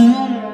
Müzik